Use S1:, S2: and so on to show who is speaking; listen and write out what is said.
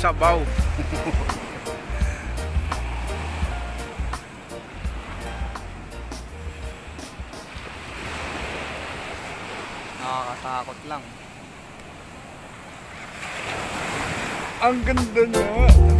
S1: sabaw. Nakakatakot lang.
S2: Ang ganda niya